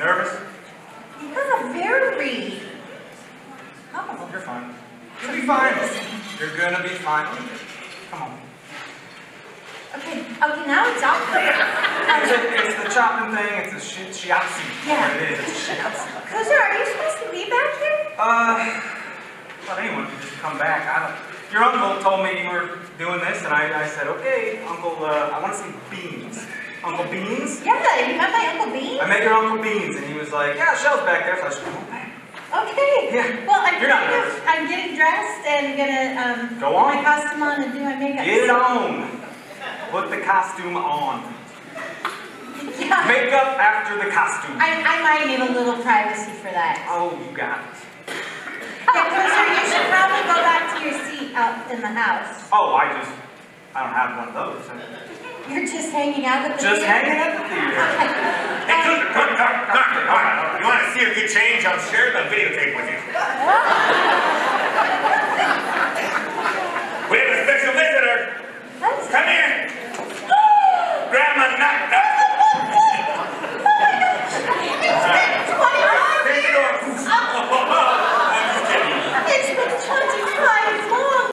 Nervous? Yeah, very. Oh, you're fine. You'll be fine. You're gonna be fine. Come on. Okay, okay, now it's off. It's, it's the chopping thing. It's a shi shiatsu. Yeah. It is. It's a shiatsu. Kuzer, are you supposed to be back here? Uh, thought anyone could just come back. I don't. Your uncle told me you were doing this, and I, I said, okay, Uncle. Uh, I want to see Beans. Uncle Beans. Yeah, you met my Uncle Bean? I your Uncle Beans, and he was like, yeah, Shell's back there. So I said, go back. Okay. Yeah. Well, I'm, You're not kind of- nervous. I'm getting dressed and gonna um, Go put on. my costume on and do my makeup. Get it on. Put the costume on. Yeah. Makeup after the costume. I, I might need a little privacy for that. Oh, you got it. Yeah, Kuzer, you should probably go back to your seat out in the house. Oh, I just, I don't have one of those. You're just hanging out at the Just theater? hanging at the theater. change, I'll share the videotape with you. we have a special visitor. Come in. Grandma knocked